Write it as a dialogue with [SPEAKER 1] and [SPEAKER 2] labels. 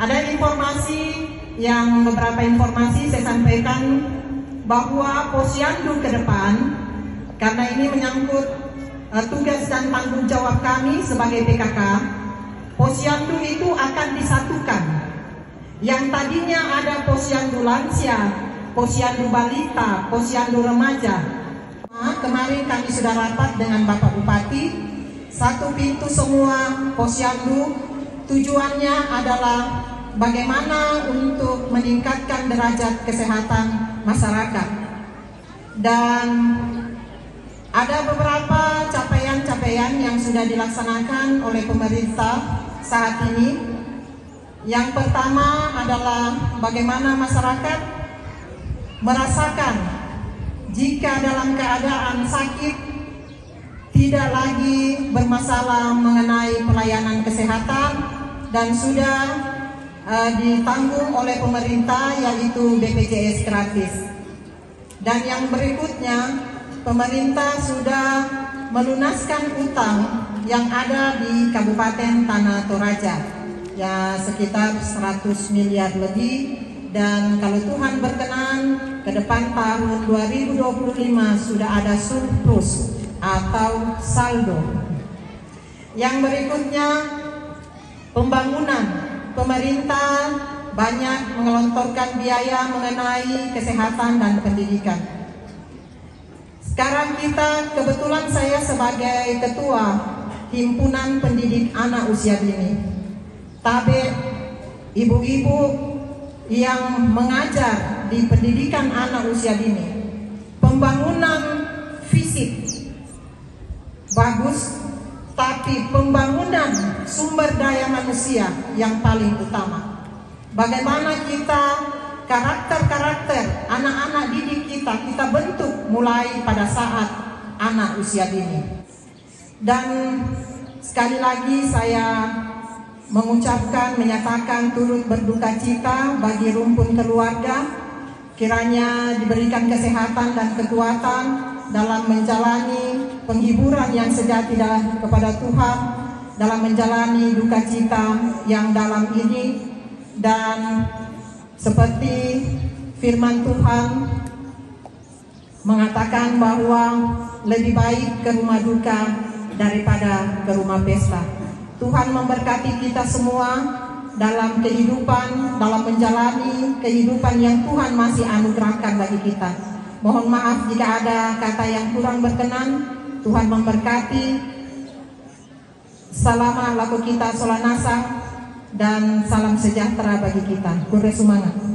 [SPEAKER 1] Ada informasi yang beberapa informasi saya sampaikan bahwa posyandu ke depan karena ini menyangkut uh, tugas dan tanggung jawab kami sebagai PKK, posyandu itu akan disatukan. Yang tadinya ada posyandu lansia, posyandu balita, posyandu remaja. Nah, kemarin kami sudah rapat dengan Bapak Bupati, satu pintu semua posyandu tujuannya adalah bagaimana untuk meningkatkan derajat kesehatan masyarakat. Dan ada beberapa capaian-capaian yang sudah dilaksanakan oleh pemerintah saat ini. Yang pertama adalah bagaimana masyarakat merasakan jika dalam keadaan sakit tidak lagi bermasalah mengenai pelayanan kesehatan dan sudah uh, ditanggung oleh pemerintah yaitu BPJS gratis. Dan yang berikutnya, pemerintah sudah melunaskan utang yang ada di Kabupaten Tanah Toraja ya sekitar 100 miliar lebih dan kalau Tuhan berkenan ke depan tahun 2025 sudah ada surplus atau saldo. Yang berikutnya pembangunan pemerintah banyak mengelontorkan biaya mengenai kesehatan dan pendidikan. Sekarang kita kebetulan saya sebagai ketua himpunan pendidik anak usia dini. Tabe ibu-ibu yang mengajar di pendidikan anak usia dini. Pembangunan fisik bagus tapi pembangunan sumber daya manusia yang paling utama. Bagaimana kita karakter-karakter anak-anak didik kita kita bentuk mulai pada saat anak usia dini. Dan sekali lagi saya mengucapkan, menyatakan turut berduka cita bagi rumpun keluarga kiranya diberikan kesehatan dan kekuatan dalam menjalani penghiburan yang sejati kepada Tuhan dalam menjalani duka cita yang dalam ini dan seperti firman Tuhan mengatakan bahwa lebih baik ke rumah duka daripada ke rumah pesta. Tuhan memberkati kita semua dalam kehidupan, dalam menjalani kehidupan yang Tuhan masih anugerahkan bagi kita. Mohon maaf jika ada kata yang kurang berkenan. Tuhan memberkati. Salam laku kita solanasa dan salam sejahtera bagi kita. Kure semangat.